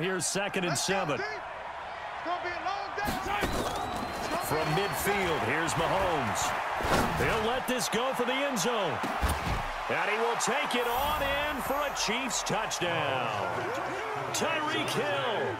Here's second and seven. From midfield, here's Mahomes. They'll let this go for the end zone. And he will take it on in for a Chiefs touchdown. Tyreek Hill